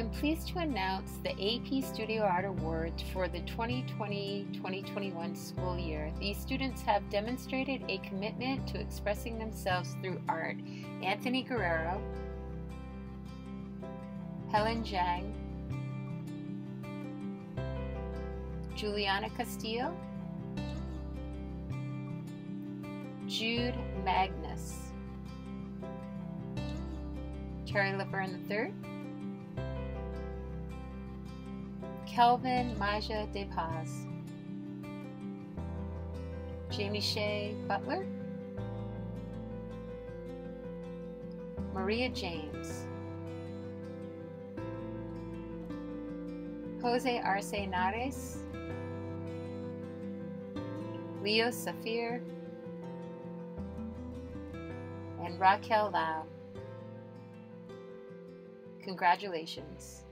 am pleased to announce the AP Studio Art Awards for the 2020-2021 school year. These students have demonstrated a commitment to expressing themselves through art. Anthony Guerrero, Helen Zhang, Juliana Castillo, Jude Magnus, Terry Laverne III, Kelvin Maja De Paz, Jamie Shea Butler, Maria James, Jose Arce Nares, Leo Safir, and Raquel Lau. Congratulations.